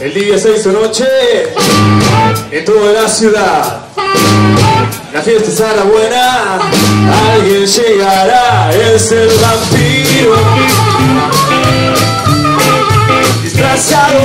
El día se hizo noche en toda la ciudad. La fiesta está la buena, alguien llegará, es el vampiro. Disfrazado